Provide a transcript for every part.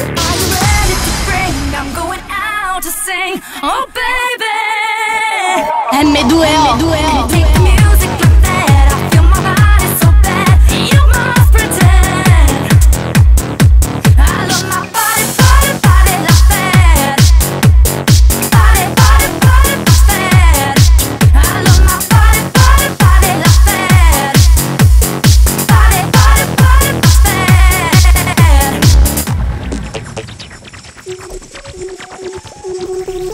Are you ready to bring? I'm going out to sing. Oh, baby. And me me. なるほどね。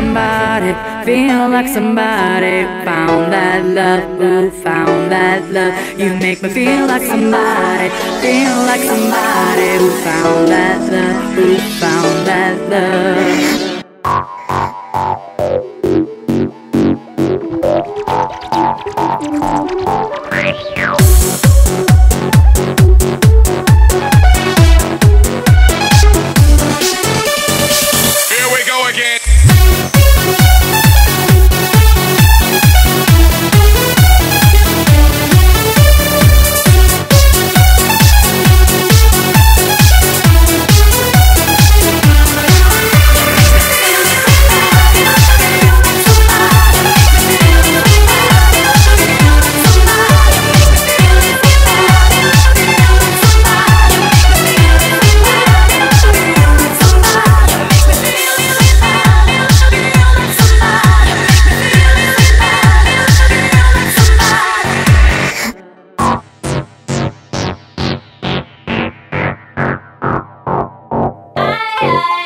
somebody, feel like somebody Found that love, Who found that love. You make me feel like somebody, feel like somebody Who found that love, who found that love.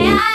Yeah.